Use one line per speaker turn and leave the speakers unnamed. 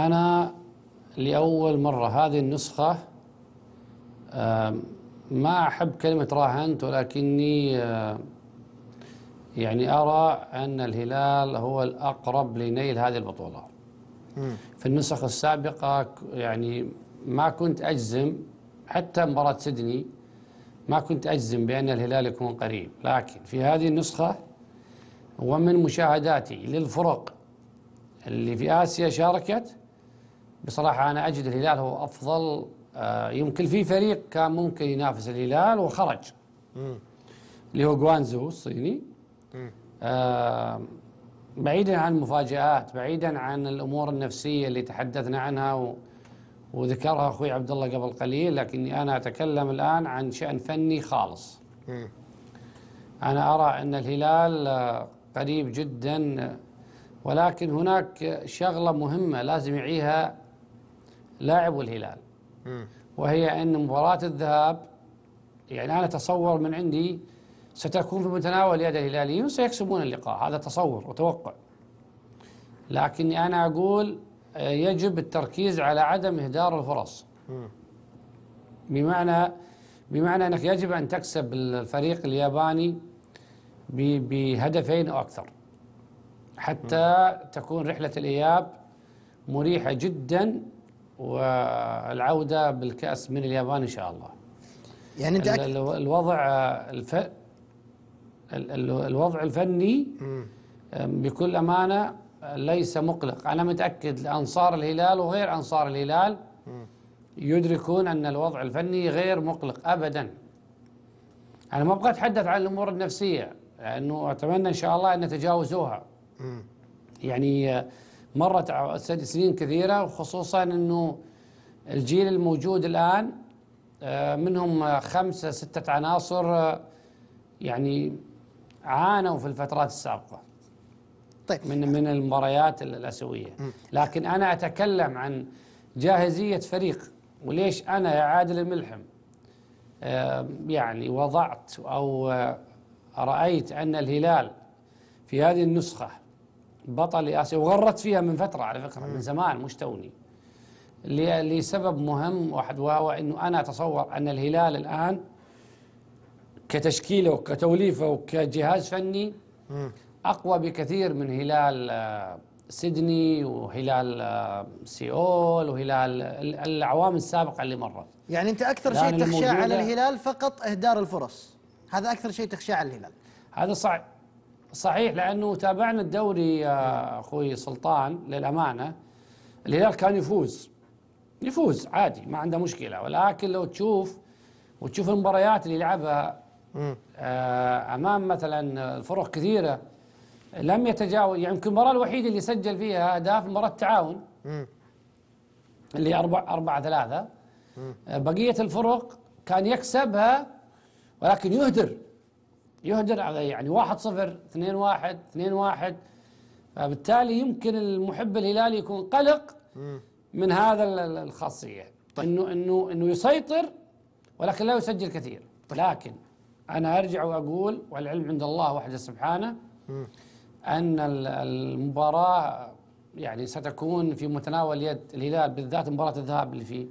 أنا لأول مرة هذه النسخة ما أحب كلمة راهنت ولكني يعني أرى أن الهلال هو الأقرب لنيل هذه البطولة. في النسخ السابقة يعني ما كنت أجزم حتى مباراة سيدني ما كنت أجزم بأن الهلال يكون قريب. لكن في هذه النسخة ومن مشاهداتي للفرق اللي في آسيا شاركت بصراحة أنا أجد الهلال هو أفضل آه، يمكن في فريق كان ممكن ينافس الهلال وخرج. اللي هو جوانزو الصيني. آه، بعيدا عن المفاجآت بعيدا عن الأمور النفسية اللي تحدثنا عنها و وذكرها أخوي عبد الله قبل قليل لكني أنا أتكلم الآن عن شأن فني خالص. أنا أرى أن الهلال آه، قريب جدا ولكن هناك شغلة مهمة لازم يعيها لاعب الهلال. وهي أن مباراة الذهاب يعني أنا أتصور من عندي ستكون في متناول يد الهلاليين وسيكسبون اللقاء. هذا تصور وتوقع. لكني أنا أقول آه، يجب التركيز على عدم إهدار الفرص. بمعنى بمعنى أنك يجب أن تكسب الفريق الياباني بهدفين أو أكثر. حتى تكون رحلة الإياب مريحة جدا والعودة بالكأس من اليابان إن شاء الله.
يعني.
ال- الوضع الف... ال- ال- الوضع الفني بكل أمانة ليس مقلق. أنا متأكد أنصار الهلال وغير أنصار الهلال يدركون أن الوضع الفني غير مقلق أبدا. أنا ما أبغى أتحدث عن الأمور النفسية لأنه أتمنى إن شاء الله أن نتجاوزوها. يعني مرت سنين كثيرة وخصوصا أنه الجيل الموجود الآن آه، منهم خمسة ستة عناصر آه، يعني عانوا في الفترات السابقة
طيب.
من من المباريات ال- الآسيوية. لكن أنا أتكلم عن جاهزية فريق وليش أنا يا عادل الملحم آه، يعني وضعت أو رأيت أن الهلال في هذه النسخة بطل آسيا وغرت فيها من فترة على فكرة من زمان مش توني. لسبب مهم واحد وهو أنه أنا أتصور أن الهلال الآن كتشكيلة وكتوليفة وكجهاز فني أقوى بكثير من هلال آه، سيدني وهلال آه، سيول وهلال ال- الأعوام السابقة اللي مرت.
يعني أنت أكثر
الآن
شيء تخشى على الهلال فقط إهدار الفرص. هذا أكثر شيء تخشى على الهلال.
هذا صح صحيح لأنه تابعنا الدوري يا أخوي سلطان للأمانة الهلال كان يفوز. يفوز عادي ما عنده مشكلة. ولكن لو تشوف وتشوف المباريات اللي لعبها آه، أمام مثلا الفرق كثيرة لم يتجاوز يعني يمكن المباراة الوحيدة اللي سجل فيها أهداف مباراة التعاون اللي أربع أربعة ثلاثة. آه، بقية الفرق كان يكسبها ولكن يهدر. يهدر على يعني واحد صفر اثنين واحد اثنين واحد. فبالتالي يمكن المحب الهلالي يكون قلق من هذا ال- ال- الخاصية. انه انه إنه يسيطر ولكن لا يسجل كثير. لكن أنا أرجع وأقول والعلم عند الله وحده سبحانه أن ال- المباراة يعني ستكون في متناول يد الهلال بالذات مباراة الذهاب اللي في